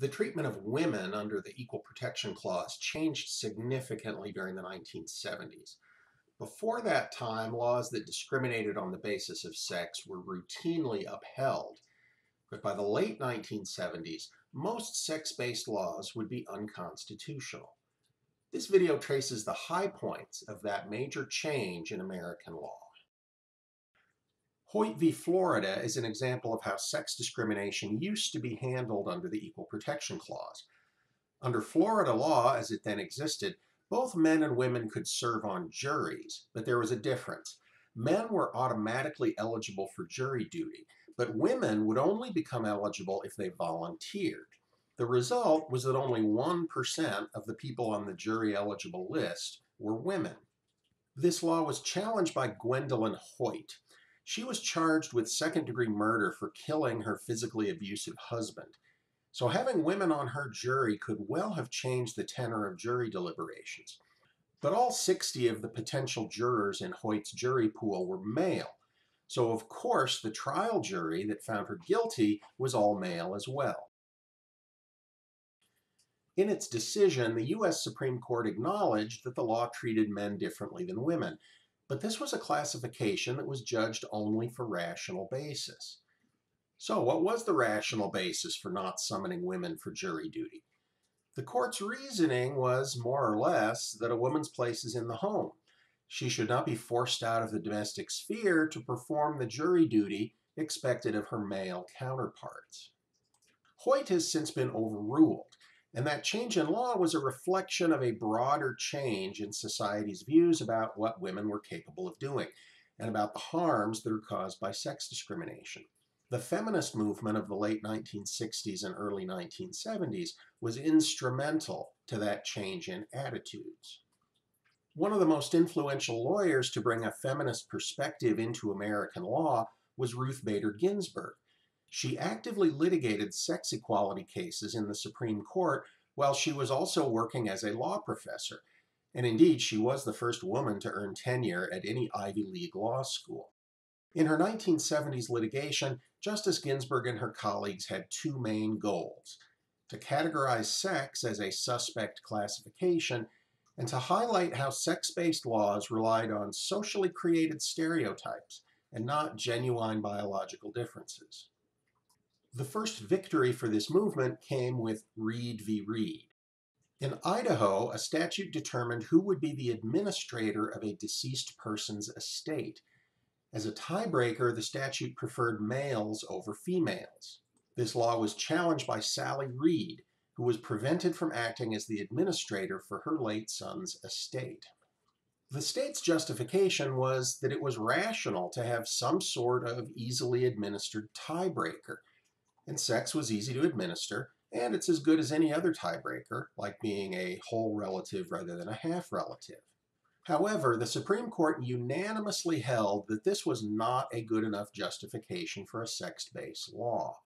The treatment of women under the Equal Protection Clause changed significantly during the 1970s. Before that time, laws that discriminated on the basis of sex were routinely upheld. But by the late 1970s, most sex-based laws would be unconstitutional. This video traces the high points of that major change in American law. Hoyt v. Florida is an example of how sex discrimination used to be handled under the Equal Protection Clause. Under Florida law, as it then existed, both men and women could serve on juries, but there was a difference. Men were automatically eligible for jury duty, but women would only become eligible if they volunteered. The result was that only 1% of the people on the jury eligible list were women. This law was challenged by Gwendolyn Hoyt. She was charged with second degree murder for killing her physically abusive husband. So having women on her jury could well have changed the tenor of jury deliberations. But all 60 of the potential jurors in Hoyt's jury pool were male. So of course the trial jury that found her guilty was all male as well. In its decision, the U.S. Supreme Court acknowledged that the law treated men differently than women, but this was a classification that was judged only for rational basis. So what was the rational basis for not summoning women for jury duty? The court's reasoning was, more or less, that a woman's place is in the home. She should not be forced out of the domestic sphere to perform the jury duty expected of her male counterparts. Hoyt has since been overruled, and that change in law was a reflection of a broader change in society's views about what women were capable of doing and about the harms that are caused by sex discrimination. The feminist movement of the late 1960s and early 1970s was instrumental to that change in attitudes. One of the most influential lawyers to bring a feminist perspective into American law was Ruth Bader Ginsburg. She actively litigated sex equality cases in the Supreme Court while she was also working as a law professor. And indeed, she was the first woman to earn tenure at any Ivy League law school. In her 1970s litigation, Justice Ginsburg and her colleagues had two main goals to categorize sex as a suspect classification and to highlight how sex based laws relied on socially created stereotypes and not genuine biological differences. The first victory for this movement came with Reed v. Reed. In Idaho, a statute determined who would be the administrator of a deceased person's estate. As a tiebreaker, the statute preferred males over females. This law was challenged by Sally Reed, who was prevented from acting as the administrator for her late son's estate. The state's justification was that it was rational to have some sort of easily administered tiebreaker and sex was easy to administer, and it's as good as any other tiebreaker, like being a whole relative rather than a half relative. However, the Supreme Court unanimously held that this was not a good enough justification for a sex-based law.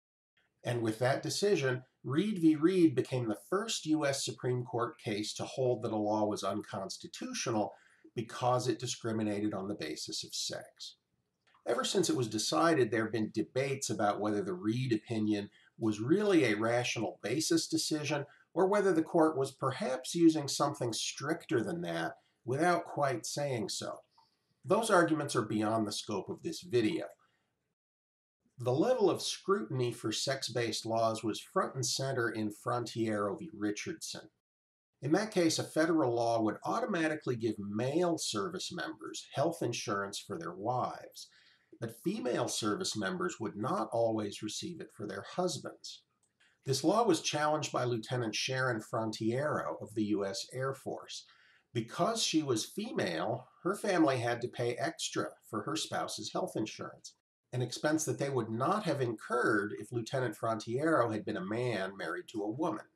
And with that decision, Reed v. Reed became the first U.S. Supreme Court case to hold that a law was unconstitutional because it discriminated on the basis of sex. Ever since it was decided, there have been debates about whether the Reed opinion was really a rational basis decision or whether the court was perhaps using something stricter than that without quite saying so. Those arguments are beyond the scope of this video. The level of scrutiny for sex-based laws was front and center in Frontiero v. Richardson. In that case, a federal law would automatically give male service members health insurance for their wives, but female service members would not always receive it for their husbands. This law was challenged by Lieutenant Sharon Frontiero of the U.S. Air Force. Because she was female, her family had to pay extra for her spouse's health insurance, an expense that they would not have incurred if Lieutenant Frontiero had been a man married to a woman.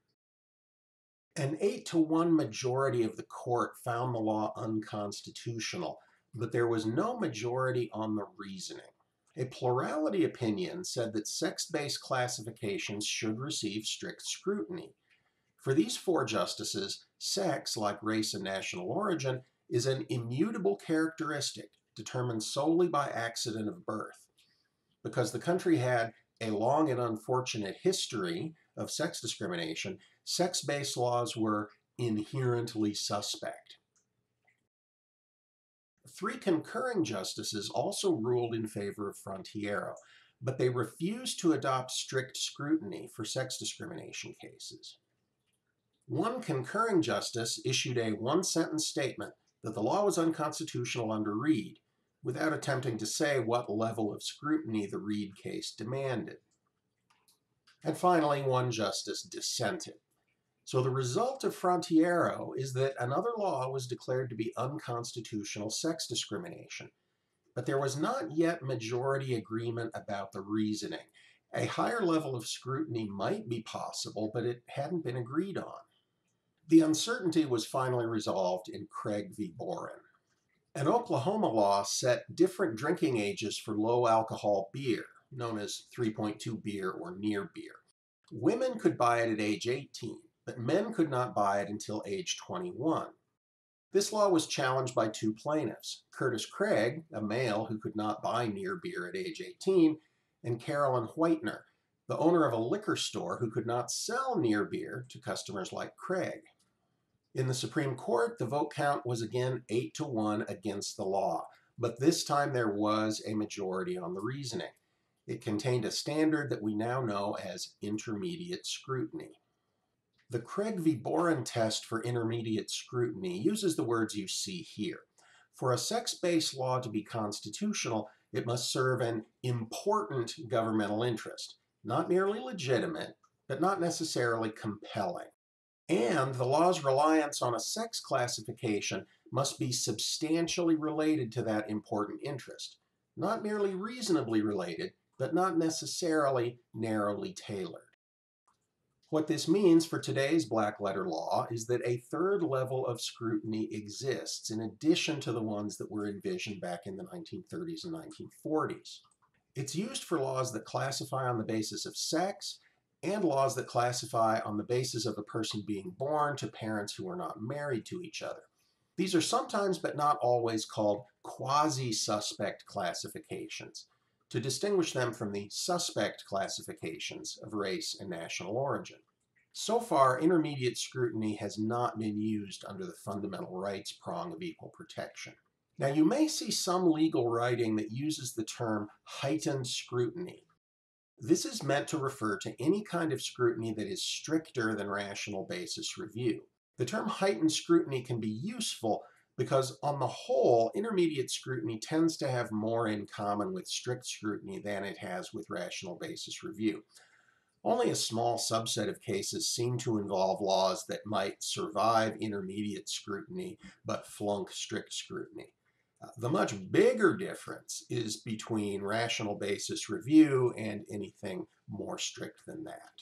An 8 to 1 majority of the court found the law unconstitutional, but there was no majority on the reasoning. A plurality opinion said that sex-based classifications should receive strict scrutiny. For these four justices, sex, like race and national origin, is an immutable characteristic determined solely by accident of birth. Because the country had a long and unfortunate history of sex discrimination, sex based laws were inherently suspect. Three concurring justices also ruled in favor of Frontiero, but they refused to adopt strict scrutiny for sex discrimination cases. One concurring justice issued a one sentence statement that the law was unconstitutional under Reed, without attempting to say what level of scrutiny the Reed case demanded. And finally, one justice dissented. So the result of Frontiero is that another law was declared to be unconstitutional sex discrimination. But there was not yet majority agreement about the reasoning. A higher level of scrutiny might be possible, but it hadn't been agreed on. The uncertainty was finally resolved in Craig v. Boren. An Oklahoma law set different drinking ages for low alcohol beer, known as 3.2 beer or near beer. Women could buy it at age 18, men could not buy it until age 21. This law was challenged by two plaintiffs, Curtis Craig, a male who could not buy near beer at age 18, and Carolyn Whitener, the owner of a liquor store who could not sell near beer to customers like Craig. In the Supreme Court, the vote count was again 8 to 1 against the law, but this time there was a majority on the reasoning. It contained a standard that we now know as intermediate scrutiny. The Craig v. Boren test for intermediate scrutiny uses the words you see here. For a sex based law to be constitutional, it must serve an important governmental interest, not merely legitimate, but not necessarily compelling. And the law's reliance on a sex classification must be substantially related to that important interest. Not merely reasonably related, but not necessarily narrowly tailored. What this means for today's black letter law is that a third level of scrutiny exists in addition to the ones that were envisioned back in the 1930s and 1940s. It's used for laws that classify on the basis of sex and laws that classify on the basis of a person being born to parents who are not married to each other. These are sometimes, but not always, called quasi suspect classifications to distinguish them from the suspect classifications of race and national origin. So far, intermediate scrutiny has not been used under the fundamental rights prong of equal protection. Now, you may see some legal writing that uses the term heightened scrutiny this is meant to refer to any kind of scrutiny that is stricter than rational basis review. The term heightened scrutiny can be useful because, on the whole, intermediate scrutiny tends to have more in common with strict scrutiny than it has with rational basis review. Only a small subset of cases seem to involve laws that might survive intermediate scrutiny but flunk strict scrutiny. Uh, the much bigger difference is between rational basis review and anything more strict than that.